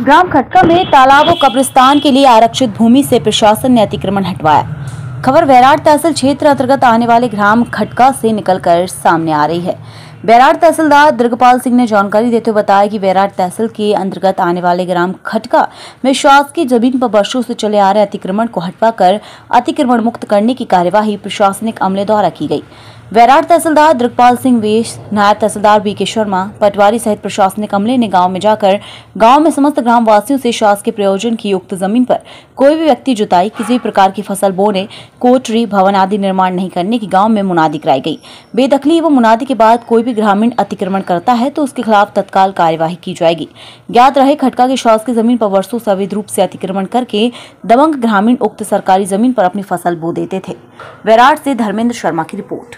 ग्राम खटका में तालाब और कब्रिस्तान के लिए आरक्षित भूमि से प्रशासन ने अतिक्रमण हटवाया। खबर वैराट तहसील क्षेत्र अंतर्गत आने वाले ग्राम खटका से निकलकर सामने आ रही है। बैराट तहसीलदार दुर्गपाल सिंह ने जानकारी देते हुए बताया कि बैराट तहसील के अंतर्गत आने वाले ग्राम खटका में शासकीय ज़मीन पर वर्षों से चले आ रहे अतिक्रमण को हटवाकर अतिक्रमण मुक्त करने की कार्यवाही प्रशासनिक अमले द्वारा की गई। बैराट तहसीलदार दृकपाल सिंह वेश, नायब तहसीलदार बी के शर्मा, पटवारी सहित प्रशासनिक अमले ने गाँव में जाकर गाँव में समस्त ग्राम वासियों से शासकीय प्रयोजन की उक्त ज़मीन पर कोई भी व्यक्ति जुताई, किसी भी प्रकार की फ़सल बोने कोटरी भवन आदि निर्माण नहीं करने की गाँव में मुनादी कराई गई। बेदखली एवं मुनादी के बाद कोई भी ग्रामीण अतिक्रमण करता है तो उसके खिलाफ तत्काल कार्यवाही की जाएगी। याद रहे, खटका की ज़मीन पर वर्षों से अवैध रूप से अतिक्रमण करके दबंग ग्रामीण उक्त सरकारी ज़मीन पर अपनी फ़सल बो देते थे। वैराट से धर्मेंद्र शर्मा की रिपोर्ट।